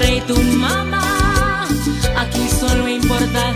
rey tu mamá. Aquí solo importa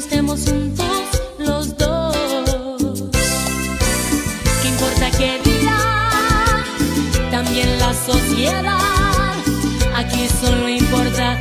estemos juntos los dos. ¿Qué importa que dirá también la sociedad? Aquí solo importa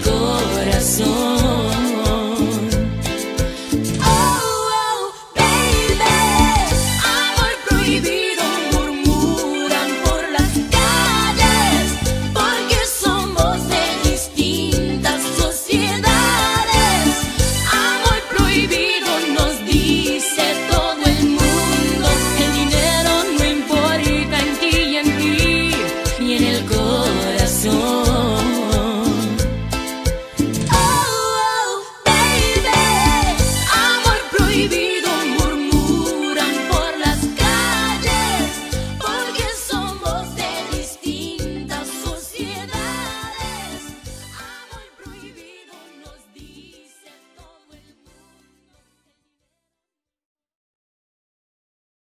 Corazón, oh, oh baby, amor prohibido, murmuran por las calles porque somos de distintas sociedades. Amor prohibido, nos dice todo el mundo que el dinero no importa en ti y en ti y en el.